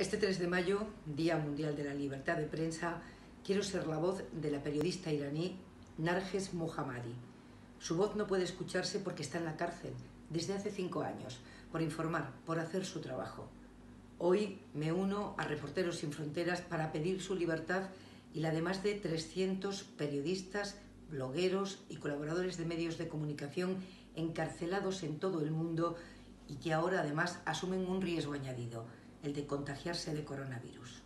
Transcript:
Este 3 de mayo, Día Mundial de la Libertad de Prensa, quiero ser la voz de la periodista iraní Narges Mohammadi. Su voz no puede escucharse porque está en la cárcel desde hace cinco años, por informar, por hacer su trabajo. Hoy me uno a Reporteros Sin Fronteras para pedir su libertad y la de más de 300 periodistas, blogueros y colaboradores de medios de comunicación encarcelados en todo el mundo y que ahora además asumen un riesgo añadido, el de contagiarse de coronavirus.